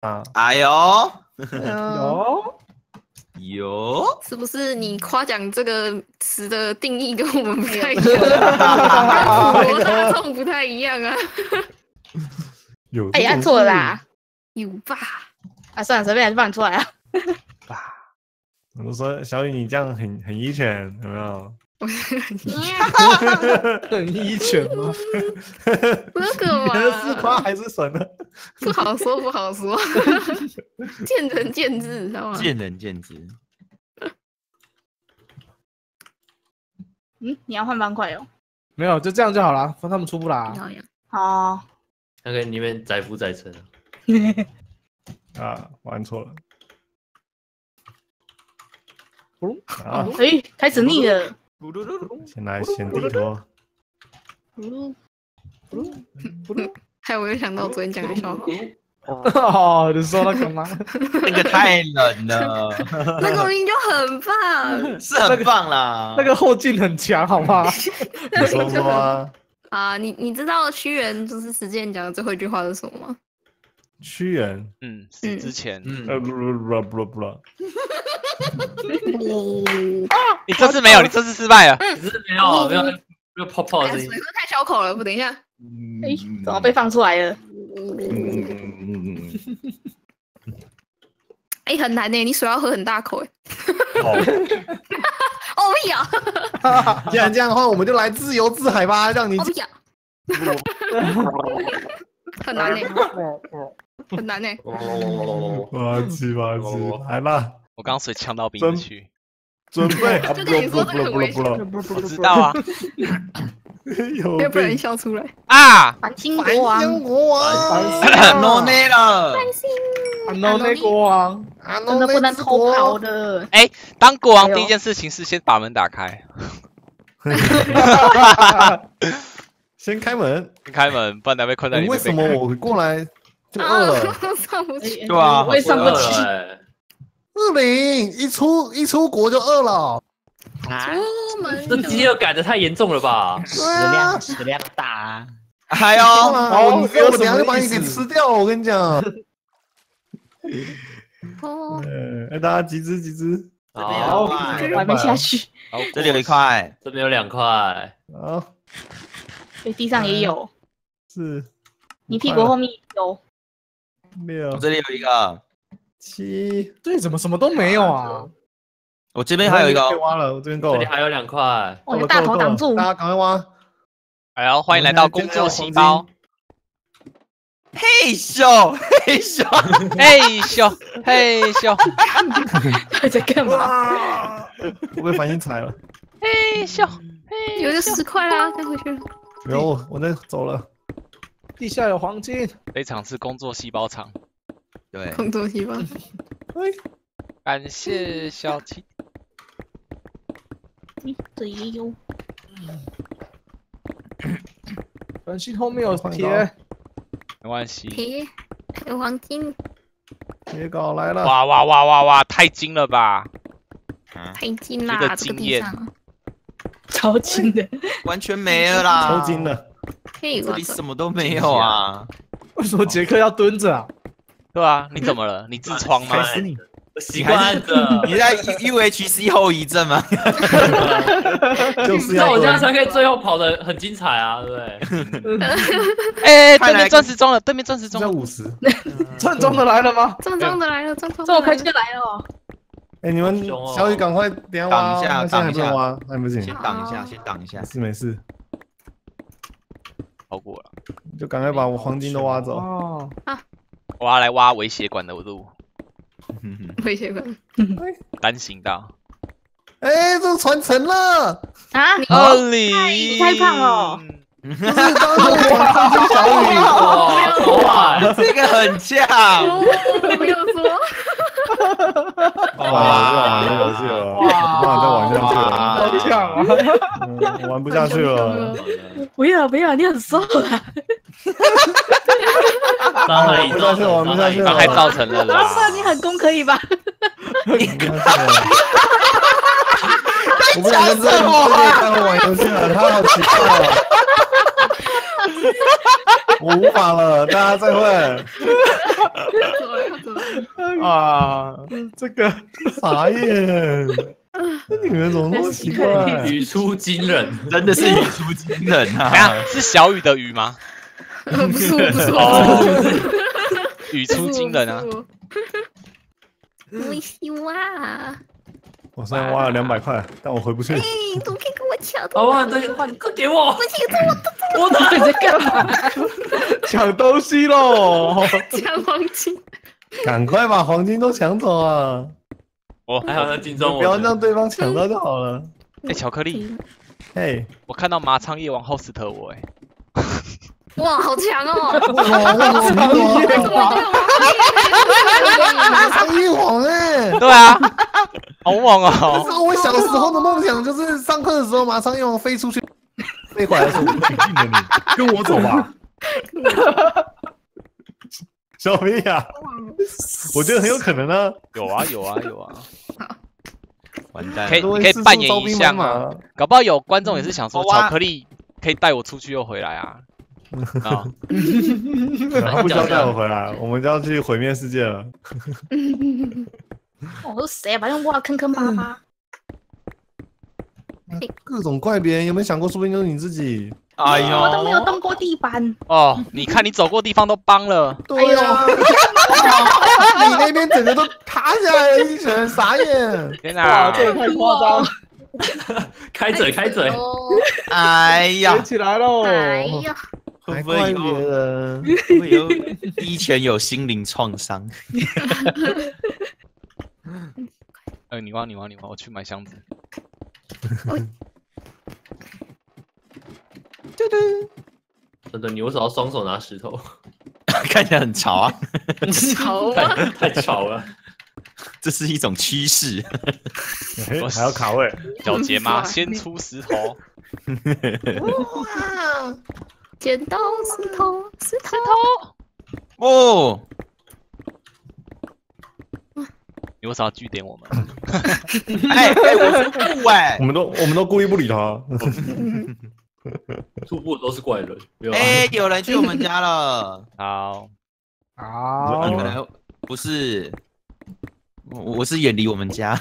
啊，哎呦有有，是不是你夸奖这个词的定义跟我们不太一样，跟普罗大众不太一样啊？有哎，按错了啦！有吧？啊，算了，随便还是放你出来啊。我都说小雨你这样很很一拳，有没有？很一拳吗？那个你是夸嘛，还是损呢？不好说，不好说，见仁见智，知道吗？见仁见智。嗯，你要换方块哦。没有，就这样就好了，放他们出不来。好看看你们载浮载沉啊。啊，玩错了。哦啊，哎，开始腻了。先来选地图。害 我又想到我昨天讲的笑话，哦，你说那个吗？那个太冷了，那个明明就很棒是很棒啦。那个后劲很强，好吗？你说说啊，啊！你你知道屈原就是实践讲的最后一句话是什么吗？屈原，嗯，死之前，嗯，呃，不不不不不。不，你这次没有，你这次失败了。只是没有没有没有泡泡的哎声音。水喝太小口了，不，等一下。哎，怎么被放出来了？哎，很难呢，你水要喝很大口哎。好，哦不要，既然这样的话，我们就来自由自海吧，让你哦不要，很难呢，很难呢。来啦，我刚刚水呛到鼻子去，准备啊！就跟你说这个很危险不我知道啊 有要不然笑出来。啊！繁星国王，天国王，no n 了，啊，no 那国王，啊真的不能偷跑的。哎当国王第一件事情是先把门打开，先开门。先开门，不然被困在里面。哎为什么？我过来就啊饿了？，上不去。对啊我也上不饿去。二零一出一出国就饿了，出门这饥饿感的太严重了吧？对啊，量食量大啊！哎呦，哦，你我等下有什么就把你给吃掉，我跟你讲。哦，呃，哎，大家集资集资，好，我还没下去。好这里有一块，这边有两块，好对，地上也有，是你屁股后面有。六我这里有一个，七，这里怎么什么都没有啊？我这边还有一个挖了，我这边够了这里。还有两块。哦，你够了大头挡住大。家赶快挖。哎呦，欢迎来到工作细胞。嘿咻 嘿咻，嘿咻嘿咻在干嘛？我被反应踩了，嘿咻，嘿有就十块啦，再回去了。有我我在走了。地下有黄金，这场是工作细胞场，对，工作细胞，感谢小七。嗯这也有。本系后面有换铁，没关系。铁，有黄金，铁镐来了，哇哇哇哇哇，太精了吧！太金了！这个这个经验 超轻的，完全没了啦，抽筋了。可以这里什。么都没有啊，为什么杰克要蹲着啊？对啊，你怎么了？你痔疮吗？死你！我习惯着。你在 U H C 后遗症吗？就是要那我这样才可以最后跑得很精彩啊，对不对？哎，对面钻石中了，对面钻石中了。在五十。正宗的来了吗？重重的来了，重重这么快就就来了哦。哎，你们小雨赶快等一下挖，挡一下那现在还不能挡一下挖，还不行先。挡一下，先挡一下没。事没事，超过了，就赶快把我黄金都挖走。哦，我要来挖微血管的路，危险吧？单行道。哎，这传承了，啊，二零，你太胖了。不是刚刚我黄金小雨，哇，这个很像，我没有说，哇，玩游戏了，不想再玩下去了，好强啊！玩不下去了。不要不要，你很瘦啊！伤害玩不下去了，玩不下去了，伤害造成了。不啦。是你很攻可以吧？玩不下去了。我不想跟这个这个家伙玩游戏了，他好奇怪哦。我无法了，大家再会。啊，这个 傻眼，你们怎么那么奇怪？语出惊人，真的是语出惊人等啊！是小雨的雨吗？呃不是我不是我，哦，语出惊人啊！我希望，哎，我虽然挖了两百块，但我回不去。怎么可以跟我抢？好吧，这个快给我，我的你在干嘛？抢东西喽！抢黄金，赶快把黄金都抢走啊！我还好那金装不要让对方抢到就好了。哎，巧克力，嘿，我看到麻仓夜王 host 我哎，哇，好强哦！为什么？为什么？为什么？马上一晃哎！对啊，好猛这哦！是我小时候的梦想，就是上课的时候马上一晃飞出去，飞回来说：“我挺近的你，跟我走吧。”小明呀，我觉得很有可能呢。有啊有啊有啊，完蛋可以可以扮演一下吗，搞不好有观众也是想说巧克力可以带我出去又回来啊。啊，他不需要带我回来，我们就要去毁灭世界了。我是谁啊？把人挖坑坑巴巴。各种怪别人，有没有想过，说不定就是你自己？哎我都没有，动过地板。哦，你看你走过地方都帮了，对呀，你那边整个都塌下来了，一拳傻眼。天哪！这也太夸张了！开嘴开嘴，哦，哎呀，起来喽！哎呀，会怪别不会有人？会有以前有心灵创伤？呃，你挖你挖你挖，我去买箱子。真的，你为什么要双手拿石头？看起来很潮啊，潮啊，太潮了，这是一种趋势。我还要卡位，小杰吗？先出石头，剪刀石头石头，哦，你为啥要据点我们？哎哎，我是布 哎我，们都我们都故意不理他。初步都是怪人？哎，有人去我们家了。好，好你，们来不是，我我是远离我们家，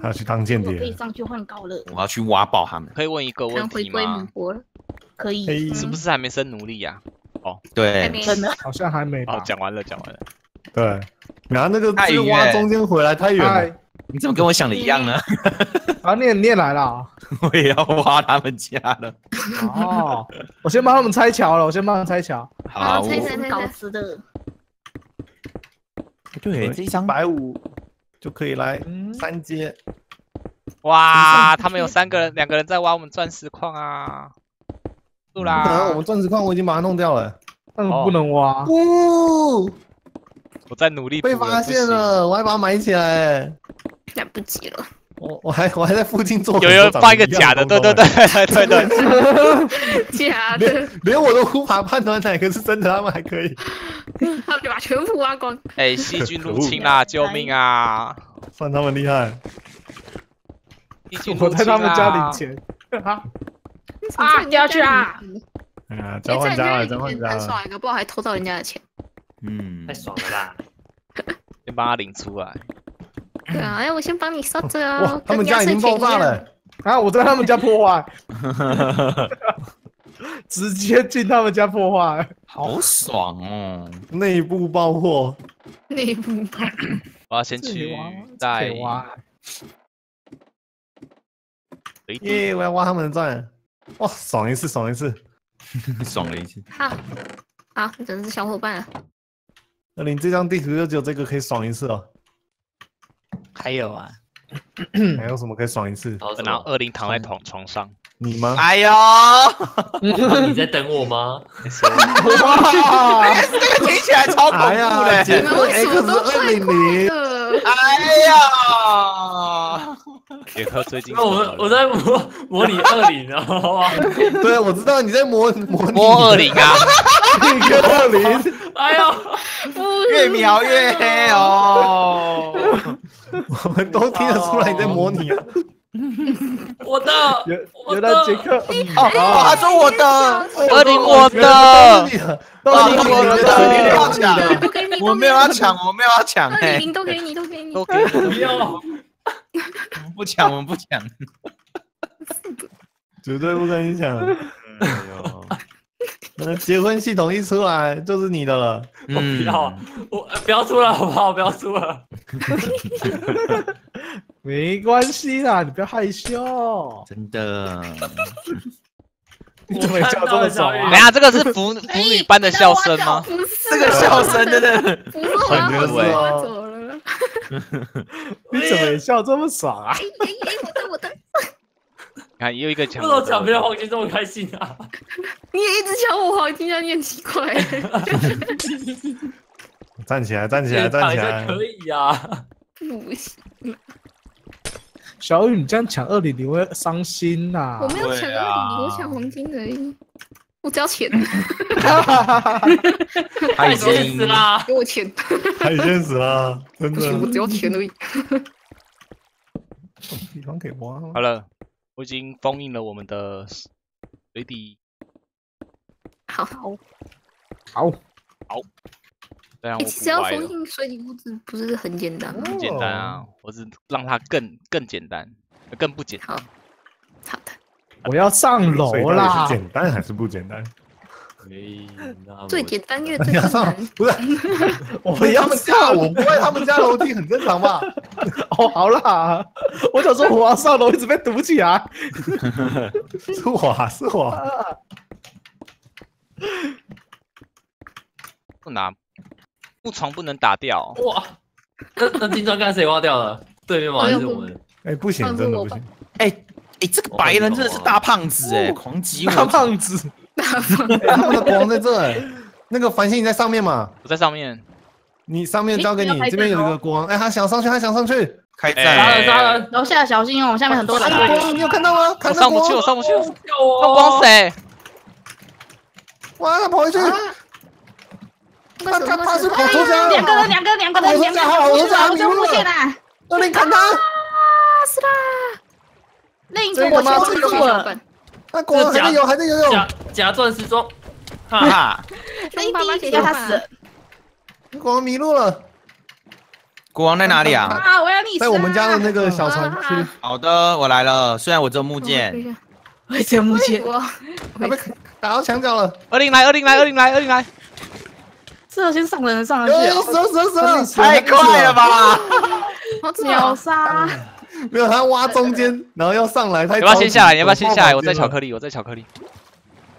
他要去当间谍。我可以上去换高了，我要去挖爆他们。可以问一个问题吗？可以。是不是还没生奴隶呀？哦对，没真的，好像还没好，吧？讲完了，讲完了。对，然后那个太是挖中间回来太远了哎，，你怎么跟我想的一样呢？啊，你也你也来了 我也要挖他们家了。哦！我先帮他们拆桥了，我先帮他们拆桥。好，猜猜我是搞死的。对这一张百五就可以来嗯，三阶。哇，他们有三个人，两个人在挖我们钻石矿啊！住不可能，我们！钻石矿我已经把它弄掉了。但是不能挖。哦，我在努力被发。现了，我还把它埋起来。来不及了，我我还我还在附近做有多长得有放一个假的，对对对对对对，假的，连我都无法判断哪个是真的，他们还可以。他们就把全部挖光，哎，细菌入侵啦！救命啊！算他们厉害。我在他们家啦领！钱。啊你要去啊！哎呀，哎交换家了，交换家了。领钱很爽，搞不好还偷到人家的钱。嗯太，爽了啦！先把他领出来。对啊，哎，我先帮你收着哇哦，，他们家已经爆炸了。啊！我在他们家破坏，直接进他们家破坏。好爽哦！内部爆破，内部爆 我要先去再挖耶！我要挖他们的钻。哇，爽一次，爽一次。爽了一次。好，好，你真是小伙伴了。那你这张地图就只有这个可以爽一次哦。还有啊，还有什么可以爽一次？然后什么？然后恶灵躺在床床上，你吗？哎呦，你在等我吗？哇！这个听起来超恐怖的。杰克你们为什 X 么都二零零，的？哎呀，杰克最近那我怎么了我在模模拟二零啊？对，我知道你在模模拟摸恶灵啊！一个二零，哎呦，越描越黑哦。我们都听得出来你在模拟啊。我的，原原来杰克，嗯哦，哦他说我的，二零我的。都是你的，都是啊你我没有要抢，我没有要抢，二零零都给你，都给你。都给不要，我们不抢，我们不抢。绝对不跟你抢。哎呦，那结婚系统一出来就是你的了。我不要啊，我呃不要出了好不好？不要出了。没关系啦，你不要害羞。真的。你怎么也笑这么爽啊等一？下这个是腐腐女般的笑声吗？不是这个笑声真的，不是我要感觉是我要哦走了。你怎么也笑这么爽啊？哎哎哎，我的我的，看又一个抢为什么抢别人黄金这么开心啊？你也一直抢我黄金啊，你很奇怪。站起来，站起来，站起来！可以呀。不行，小雨，你这样抢二零零会伤心呐、我没有抢对二啊零，我抢黄金而已。我只要钱，太现实啦！给我钱，太现实了，真不行，我的。只要钱而已。地方可以挖了好？了，我已经封印了我们的水底，好，好，这样我欸其实要封印水底屋子不是很简单吗？很简单啊，我是让它更更简单，更不简单好。好的，我要上楼啦是！简单还是不简单？最简单越最 你要上难。不是？我们家，上我不会他们家楼梯很正常吧？哦，好啦，我想说我要上楼，一直被堵起来。是我啊，是我啊。不拿木床不能打掉，哇，那那金砖刚才谁挖掉了？对面吗？还是我们？哎，不行，真的不行。哎哎，这个白人真的是大胖子哎，狂击大！胖子，哎他们的光在这，哎，那个繁星你在上面嘛？我在上面，你上面交给你，哎这边有一个光。哎，他想上去，他想上去。开战杀人！杀人！楼下小心哦，下面很多人你有看到吗？我看到上不去，我。上不去，救我！那光谁？哇，他跑回去。他他他是跑错家两个人，了。两个人，两个人，两个人，好我好我像路线啊！二零砍他，是啦，另一这个个我吗这个全部了，那光还在游，还在游泳假。假钻石装，哈，哈，另一个叫他死了光迷路了，国王在哪里啊？啊！我要你在我们家的那个小船区，好的，我来了。虽然我只有木剑，我只有木剑，我他被打到墙角了。二零来，二零来，二零来，二零来，这先上人上去死了死了死了！太快了吧！秒杀！没有，他挖中间，然后要上来，他要不要先下来？你要不要先下来？我在巧克力，我在巧克力，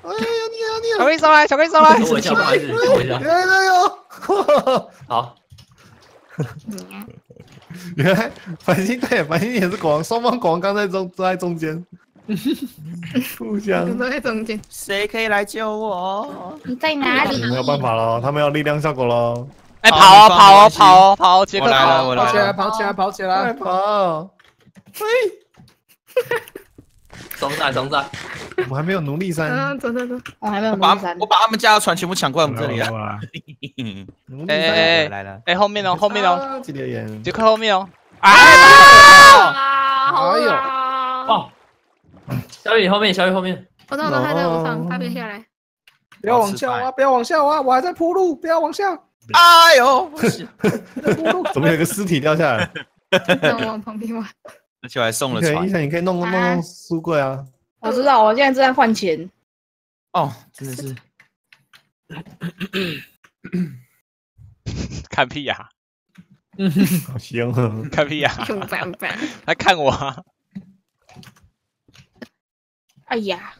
哎呀，你啊你巧克力上来，巧克力上来等。我一下，不好意思，等我一下。原来哟，好，原来繁星对繁星也是国王，双方国王刚在中都在中间，互相。都在中间。谁可以来救我？你在哪里？没有办法了，他们要力量效果喽，哎，好跑哦，你放跑哦，没关系跑哦，跑哦！杰克我来了跑跑起来，了跑起来，跑起快来！跑！双战双战，我们还没有奴隶山，嗯，走走走，我还没有我把 número 三我把他们家的船全部抢过来我们这里 来。来，奴隶哎山哎来了，哎，后面哦，后面哦，啊，几点眼？杰克后面哦。啊！啊，好哎呦啊！哇！小雨后面，小雨后面，我知道他在楼上，他别下来。不要往下挖，不要往下挖，我还在铺路，不要往下。哎呦，怎么有个尸体掉下来？让我往旁边挖。而且我还送了船医。生，你可以弄弄弄书柜啊。我知道，我现在正在换钱。哦，真的是 看屁呀！好香啊！看屁呀！用板板，来看我啊！哎呀，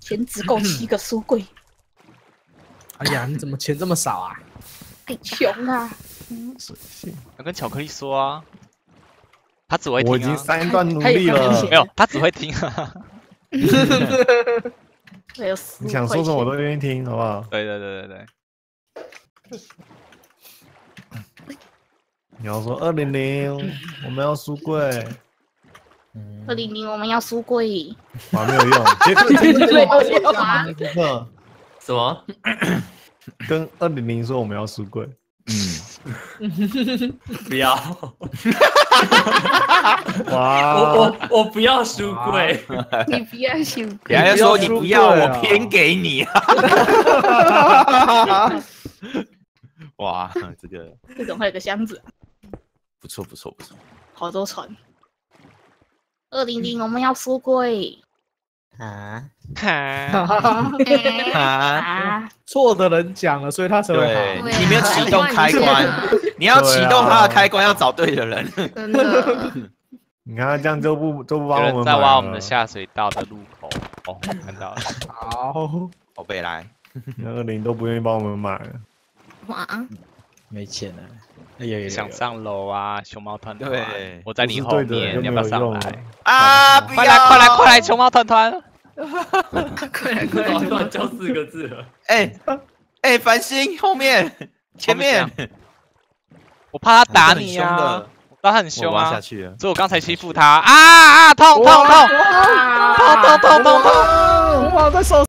钱只够七个书柜，哎呀，你怎么钱这么少啊？穷啊！水性，要跟巧克力说啊，他只会听我已经啊。三段努力了。没有，他只会听啊。没有死你想说什么我都愿意听，好不好？对对对对对，你要说二零零，我们要书柜，二零零我们要书柜，啊，没有用。杰克，杰克，杰克什么？跟二零零说我们要书柜，嗯不要，哇！我我我 不要书柜，你不要修。人家说你不要，我偏给你。哇，这个这种会有个箱子，不错不错不错。好多船。二零零，我们要书柜啊哈啊！啊！错的人讲了，所以他才会对好。你没有启动开关，你要启动它的开关，要找对的人。真的，你看这样就不就不帮我们人在挖我们的下水道的入口。哦，看到了。好，宝贝来，那个零都不愿意帮我们买了。哇，没钱了。哎有有有有，想上楼啊，熊猫团团。对我在你后面，你要不要上来？啊！不要快来快来快来，熊猫团团！快 来快来！突然 叫四个字了。哎哎，繁星后面前面，我怕他打你凶的。他很凶啊。所以我刚才欺负他。啊啊痛痛痛。痛痛痛痛痛。痛我的手